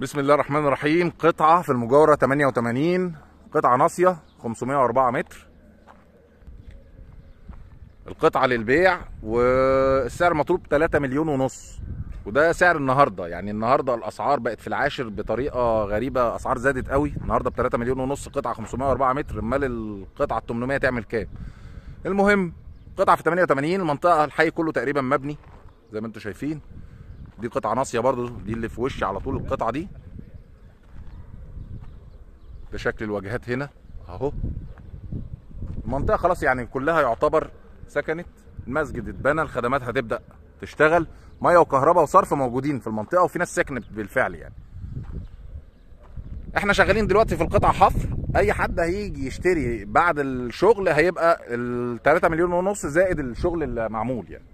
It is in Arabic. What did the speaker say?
بسم الله الرحمن الرحيم. قطعة في المجاورة 88 قطعة ناصية 504 متر. القطعة للبيع والسعر مطلوب 3 مليون ونص. وده سعر النهارده. يعني النهارده الأسعار بقت في العاشر بطريقة غريبة. أسعار زادت قوي. النهارده ب 3 مليون ونص. قطعة 504 متر. امال القطعة ال 800 تعمل كام؟ المهم قطعة في 88 المنطقة الحي كله تقريبا مبني زي ما أنتم شايفين. دي قطعة ناصية برضو دي اللي في وشي على طول القطعة دي. ده شكل الواجهات هنا أهو. المنطقة خلاص يعني كلها يعتبر سكنت المسجد اتبنى الخدمات هتبدأ تشتغل. مية وكهرباء وصرف موجودين في المنطقة وفي ناس سكنت بالفعل يعني. إحنا شغالين دلوقتي في القطع حفر. أي حد هيجي يشتري بعد الشغل هيبقى ال 3 مليون ونص زائد الشغل اللي معمول يعني.